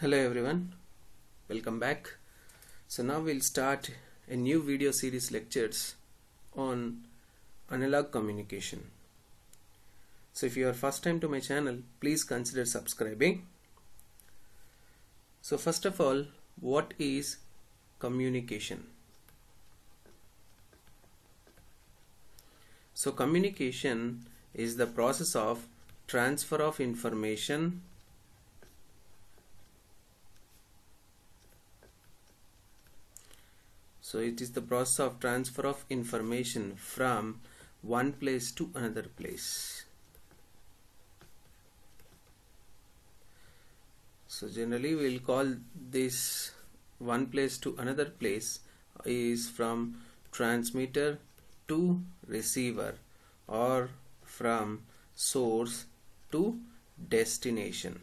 hello everyone. Welcome back. So now we'll start a new video series lectures on analog communication. So if you are first time to my channel please consider subscribing. So first of all what is communication? So communication is the process of transfer of information so it is the process of transfer of information from one place to another place. So generally we'll call this one place to another place is from transmitter to receiver or from source to destination.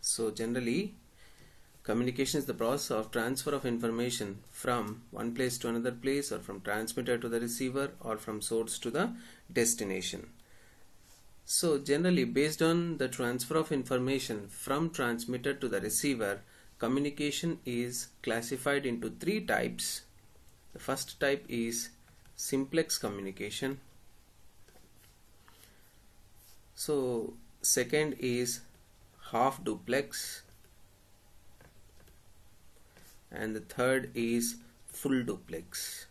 So generally communication is the process of transfer of information from one place to another place or from transmitter to the receiver or from source to the destination. So generally based on the transfer of information from transmitter to the receiver communication is classified into three types. The first type is simplex communication. So second is half duplex and the third is full duplex.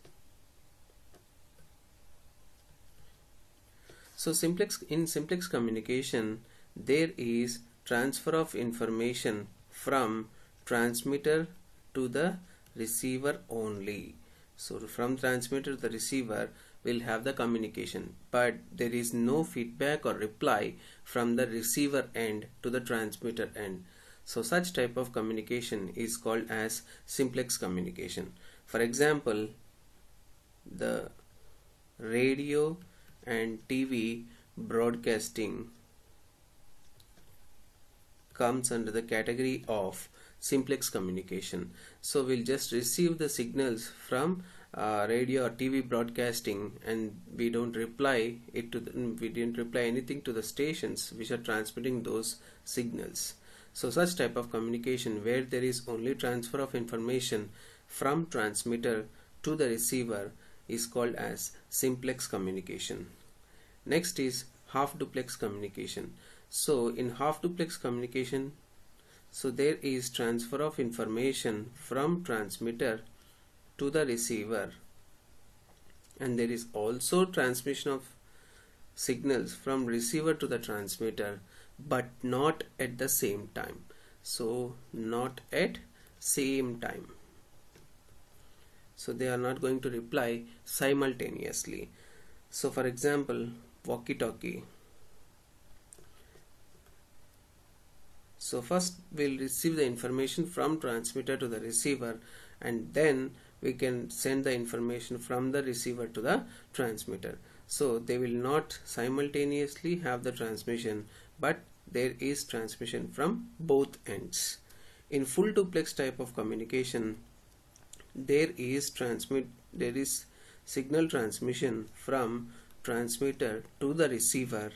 So simplex in simplex communication there is transfer of information from transmitter to the receiver only. So from transmitter to the receiver will have the communication. But there is no feedback or reply from the receiver end to the transmitter end so such type of communication is called as simplex communication. For example the radio and TV broadcasting comes under the category of simplex communication. So we'll just receive the signals from uh, radio or TV broadcasting and we don't reply it to the, we didn't reply anything to the stations which are transmitting those signals so such type of communication where there is only transfer of information from transmitter to the receiver is called as simplex communication. Next is half duplex communication. So in half duplex communication so there is transfer of information from transmitter to the receiver. And there is also transmission of signals from receiver to the transmitter but not at the same time. So not at same time. So they are not going to reply simultaneously. So for example walkie talkie so first we'll receive the information from transmitter to the receiver and then we can send the information from the receiver to the transmitter. So they will not simultaneously have the transmission but there is transmission from both ends. In full duplex type of communication there is transmit there is signal transmission from transmitter to the receiver.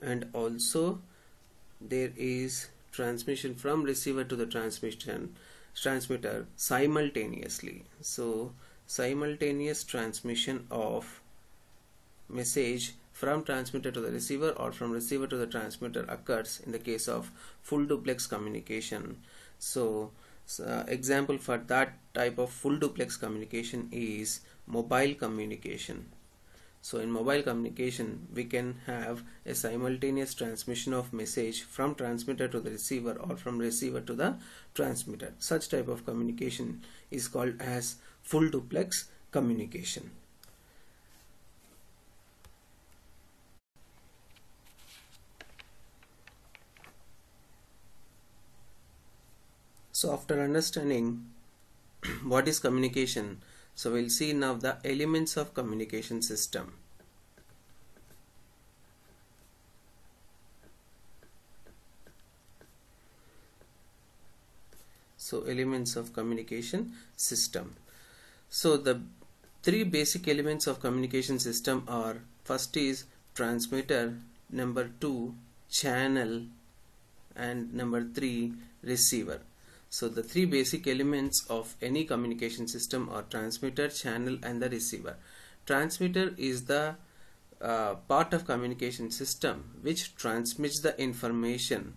And also there is transmission from receiver to the transmission transmitter simultaneously. So simultaneous transmission of message from transmitter to the receiver or from receiver to the transmitter occurs in the case of full duplex communication. So, so uh, example for that type of full duplex communication is mobile communication. So in mobile communication we can have a simultaneous transmission of message from transmitter to the receiver or from receiver to the transmitter. Such type of communication is called as full duplex communication so after understanding what is communication so we'll see now the elements of communication system. So elements of communication system. So the three basic elements of communication system are first is transmitter number two channel and number 3 receiver so the three basic elements of any communication system are transmitter channel and the receiver. Transmitter is the uh, part of communication system which transmits the information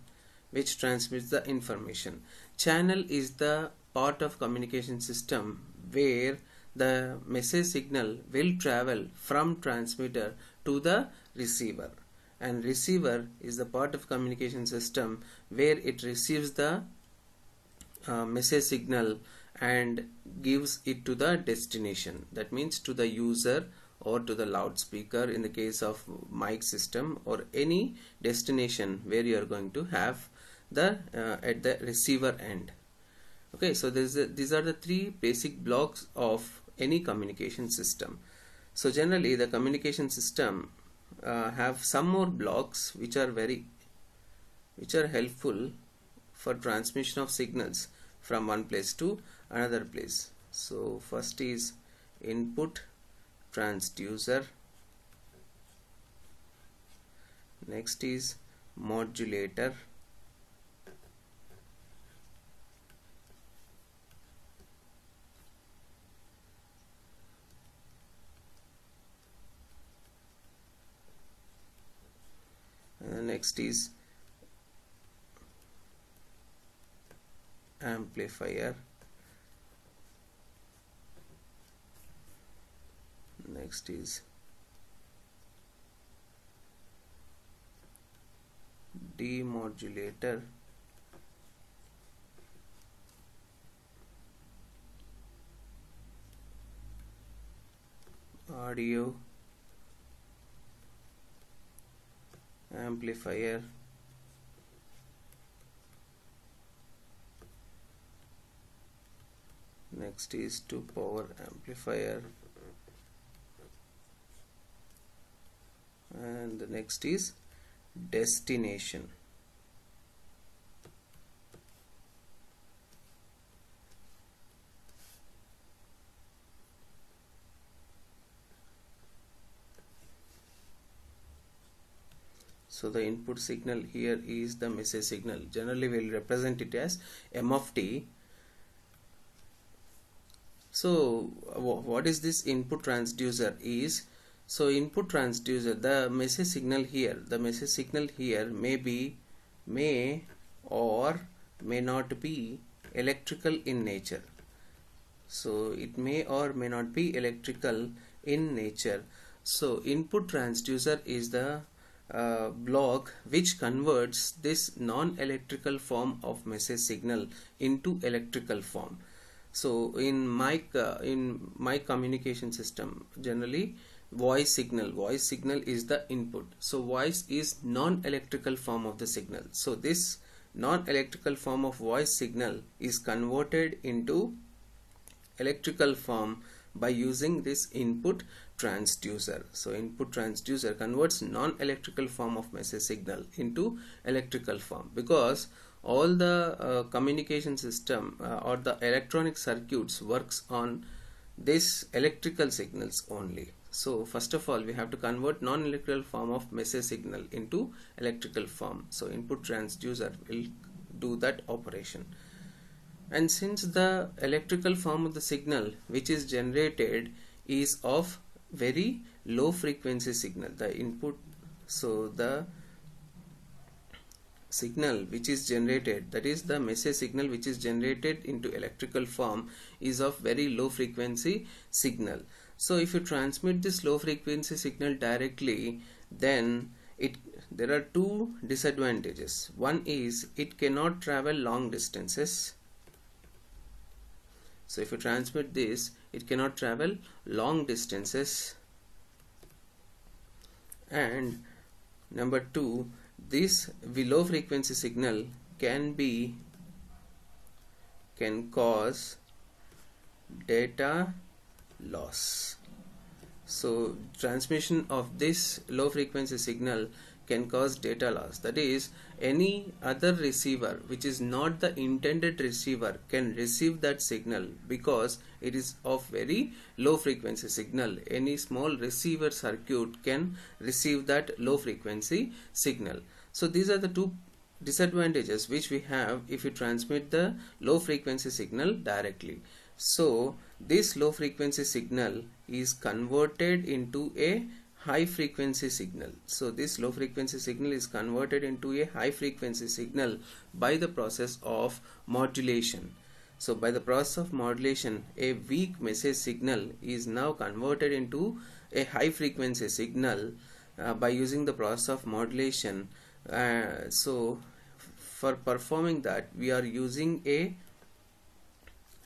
which transmits the information. Channel is the part of communication system where the message signal will travel from transmitter to the receiver. And receiver is the part of communication system where it receives the uh, message signal and gives it to the destination. That means to the user or to the loudspeaker in the case of mic system or any destination where you are going to have the uh, at the receiver end. Okay so a, these are the three basic blocks of any communication system. So generally the communication system uh, have some more blocks which are very which are helpful for transmission of signals from one place to another place. So first is input transducer. Next is modulator. Next is amplifier. Next is demodulator. Audio amplifier next is to power amplifier. And the next is destination. So the input signal here is the message signal. Generally we'll represent it as m of t so what is this input transducer is so input transducer the message signal here the message signal here may be may or may not be electrical in nature. So it may or may not be electrical in nature. So input transducer is the uh, block which converts this non-electrical form of message signal into electrical form so in my uh, in my communication system generally voice signal voice signal is the input. So voice is non-electrical form of the signal. So this non-electrical form of voice signal is converted into electrical form by using this input transducer. So input transducer converts non-electrical form of message signal into electrical form because all the uh, communication system uh, or the electronic circuits works on this electrical signals only. So first of all we have to convert non-electrical form of message signal into electrical form. So input transducer will do that operation. And since the electrical form of the signal which is generated is of very low frequency signal the input so the signal which is generated that is the message signal which is generated into electrical form is of very low frequency signal. So if you transmit this low frequency signal directly then it there are two disadvantages. One is it cannot travel long distances. So if you transmit this it cannot travel long distances. And number two this low frequency signal can be can cause data loss. So transmission of this low frequency signal can cause data loss. That is any other receiver which is not the intended receiver can receive that signal because it is of very low frequency signal. Any small receiver circuit can receive that low frequency signal so these are the two disadvantages which we have if you transmit the low frequency signal directly. So this low frequency signal is converted into a high frequency signal. So this low frequency signal is converted into a high frequency signal by the process of modulation. So by the process of modulation a weak message signal is now converted into a high frequency signal uh, by using the process of modulation uh, so for performing that we are using a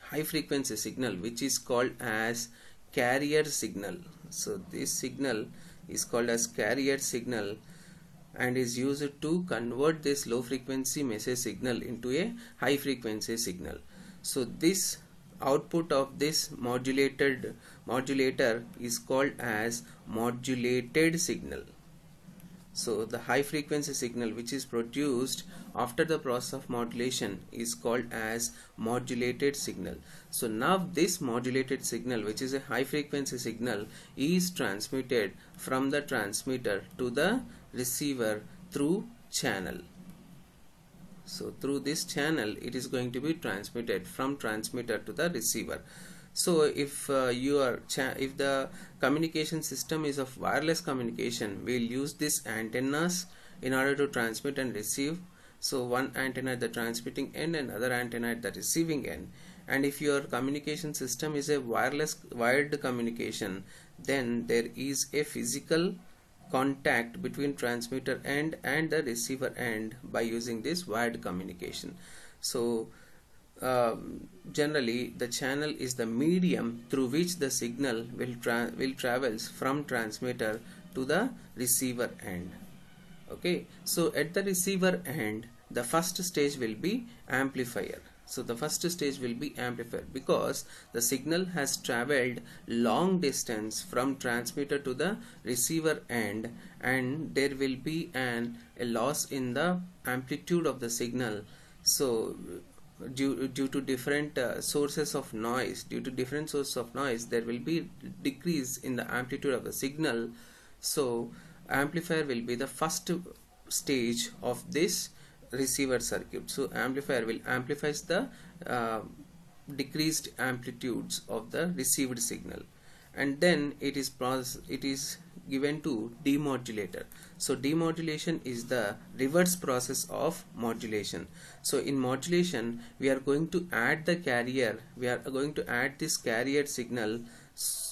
high frequency signal which is called as carrier signal. So this signal is called as carrier signal and is used to convert this low frequency message signal into a high frequency signal. So this output of this modulated modulator is called as modulated signal so the high frequency signal which is produced after the process of modulation is called as modulated signal. So now this modulated signal which is a high frequency signal is transmitted from the transmitter to the receiver through channel. So through this channel it is going to be transmitted from transmitter to the receiver so if uh, your if the communication system is of wireless communication we'll use these antennas in order to transmit and receive. So one antenna at the transmitting end and other antenna at the receiving end. And if your communication system is a wireless wired communication then there is a physical contact between transmitter end and the receiver end by using this wired communication. So um, generally the channel is the medium through which the signal will tra will travels from transmitter to the receiver end. Okay? So at the receiver end the first stage will be amplifier. So the first stage will be amplifier because the signal has traveled long distance from transmitter to the receiver end and there will be an a loss in the amplitude of the signal. So due, due to different uh, sources of noise due to different sources of noise there will be decrease in the amplitude of the signal. So amplifier will be the first stage of this receiver circuit. So amplifier will amplifies the uh, decreased amplitudes of the received signal. And then it is process it is given to demodulator. So demodulation is the reverse process of modulation. So in modulation we are going to add the carrier we are going to add this carrier signal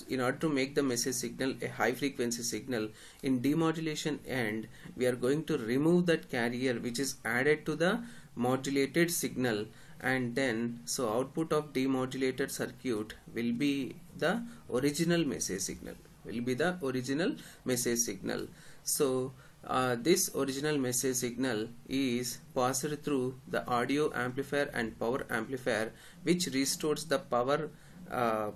in order to make the message signal a high frequency signal. In demodulation end we are going to remove that carrier which is added to the modulated signal. And then so output of demodulated circuit will be the original message signal will be the original message signal. So uh, this original message signal is passed through the audio amplifier and power amplifier which restores the power uh,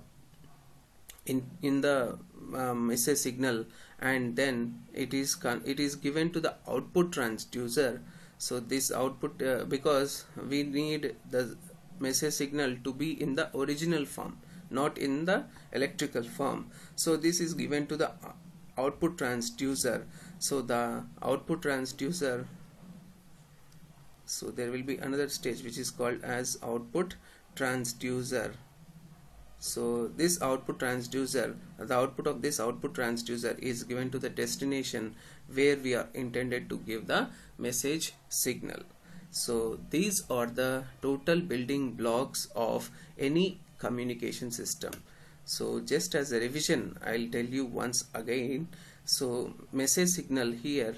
in in the uh, message signal and then it is it is given to the output transducer. So this output uh, because we need the message signal to be in the original form not in the electrical form. So this is given to the output transducer. So the output transducer so there will be another stage which is called as output transducer. So this output transducer the output of this output transducer is given to the destination where we are intended to give the message signal. So these are the total building blocks of any communication system. So just as a revision I'll tell you once again. So message signal here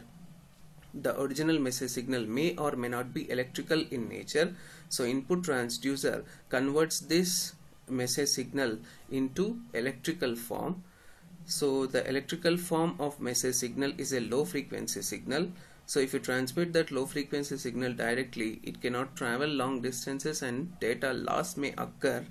the original message signal may or may not be electrical in nature. So input transducer converts this message signal into electrical form. So the electrical form of message signal is a low frequency signal. So if you transmit that low frequency signal directly it cannot travel long distances and data loss may occur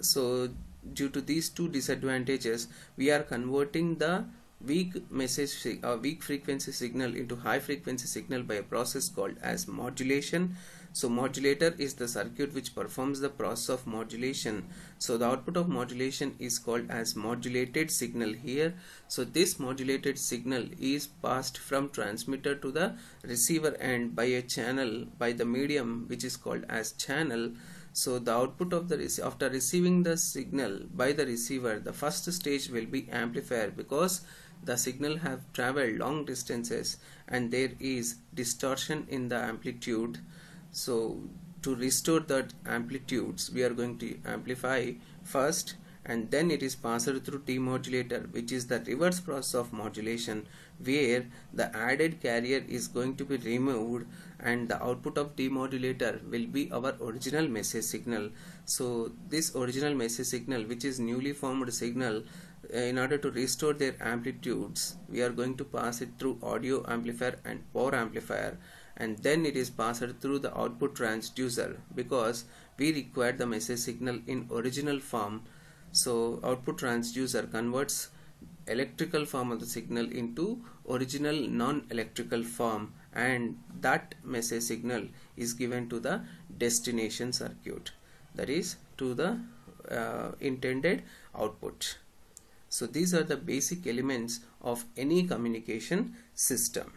so due to these two disadvantages we are converting the weak message uh, weak frequency signal into high frequency signal by a process called as modulation. So modulator is the circuit which performs the process of modulation. So the output of modulation is called as modulated signal here. So this modulated signal is passed from transmitter to the receiver end by a channel by the medium which is called as channel so the output of the after receiving the signal by the receiver the first stage will be amplifier because the signal have traveled long distances and there is distortion in the amplitude. So to restore that amplitudes we are going to amplify first and then it is passed through demodulator which is the reverse process of modulation where the added carrier is going to be removed and the output of demodulator will be our original message signal. So this original message signal which is newly formed signal uh, in order to restore their amplitudes we are going to pass it through audio amplifier and power amplifier and then it is passed through the output transducer because we require the message signal in original form. So output transducer converts electrical form of the signal into original non-electrical form and that message signal is given to the destination circuit that is to the uh, intended output. So these are the basic elements of any communication system